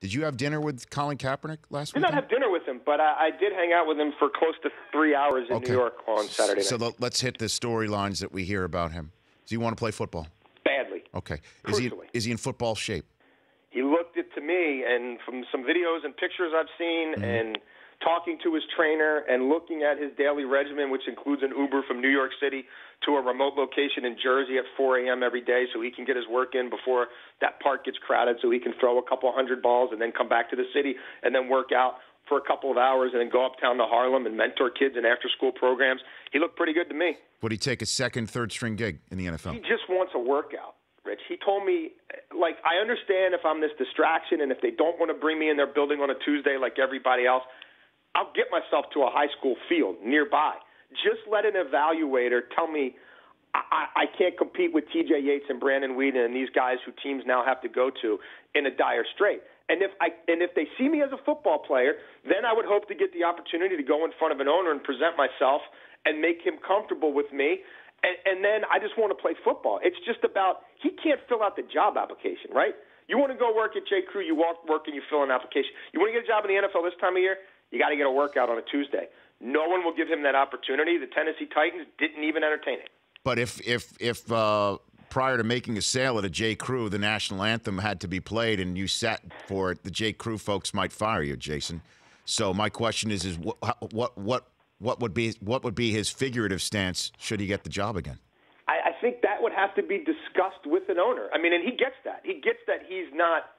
Did you have dinner with Colin Kaepernick last week? Did week? not have dinner with him, but I, I did hang out with him for close to three hours in Okay. New York on Saturday night. So let's hit the storylines that we hear about him. Does he want to play football? Badly. Okay. Is he is he in football shape? He looked it to me, and from some videos and pictures I've seen, Mm-hmm. and talking to his trainer, and looking at his daily regimen, which includes an Uber from New York City to a remote location in Jersey at 4 a.m. every day, so he can get his work in before that park gets crowded, so he can throw a couple hundred balls and then come back to the city and then work out for a couple of hours and then go uptown to Harlem and mentor kids in after-school programs. He looked pretty good to me. Would he take a second, third string gig in the NFL? He just wants a workout, Rich. He told me, like, I understand if I'm this distraction and if they don't want to bring me in their building on a Tuesday like everybody else, I'll get myself to a high school field nearby. Just let an evaluator tell me I, I can't compete with TJ Yates and Brandon Weeden and these guys who teams now have to go to in a dire strait. And if I and if they see me as a football player, then I would hope to get the opportunity to go in front of an owner and present myself and make him comfortable with me. And, and then I just want to play football. It's just about he can't fill out the job application, right? You want to go work at J. Crew, you walk work and you fill an application. You want to get a job in the NFL this time of year, you got to get a workout on a Tuesday. No one will give him that opportunity. The Tennessee Titans didn't even entertain it. But if if if uh, prior to making a sale at a J. Crew, the national anthem had to be played and you sat for it, the J. Crew folks might fire you, Jason. So my question is: is what what what what would be what would be his figurative stance should he get the job again? I, I think that would have to be discussed with an owner. I mean, and he gets that. He gets that he's not,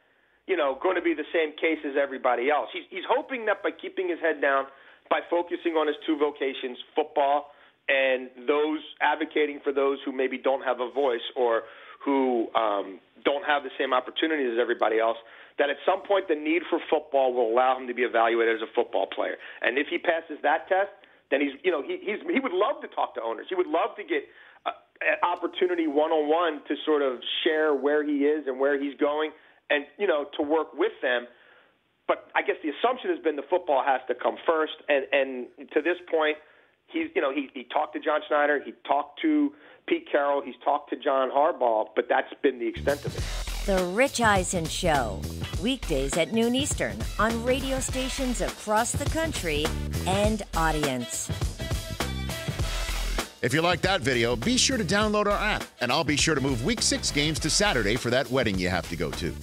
you know, going to be the same case as everybody else. He's he's hoping that by keeping his head down, by focusing on his two vocations, football and those advocating for those who maybe don't have a voice or who um, don't have the same opportunities as everybody else, that at some point the need for football will allow him to be evaluated as a football player. And if he passes that test, then he's you know he he's, he would love to talk to owners. He would love to get uh, an opportunity one on one to sort of share where he is and where he's going, and you know to work with them. But I guess the assumption has been the football has to come first, and and to this point, he's you know he he talked to John Schneider, he talked to Pete Carroll, he's talked to John Harbaugh, but that's been the extent of it. The Rich Eisen Show, weekdays at noon Eastern on radio stations across the country and audience. If you like that video, be sure to download our app, and I'll be sure to move Week Six games to Saturday for that wedding you have to go to.